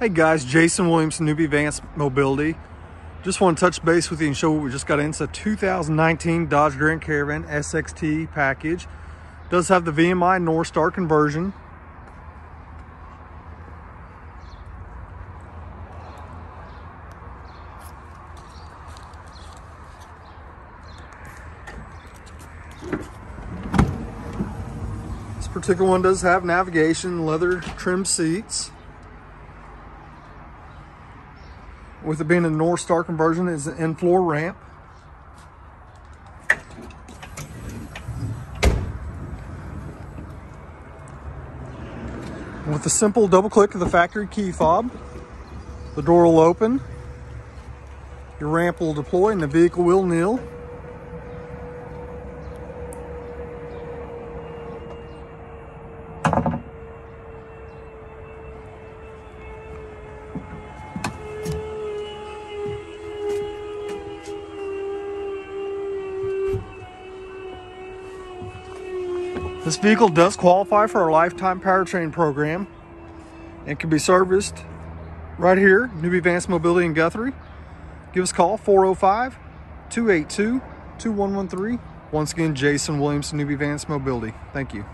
Hey guys, Jason Williams, Newby Vance Mobility. Just want to touch base with you and show what we just got in. It's a 2019 Dodge Grand Caravan SXT package. Does have the VMI Northstar conversion. This particular one does have navigation, leather trim seats. With it being a Northstar conversion, is an in-floor ramp. with a simple double click of the factory key fob, the door will open, your ramp will deploy and the vehicle will kneel. This vehicle does qualify for our lifetime powertrain program and can be serviced right here, Newby Vance Mobility in Guthrie. Give us a call, 405-282-2113. Once again, Jason Williams, Newby Vance Mobility. Thank you.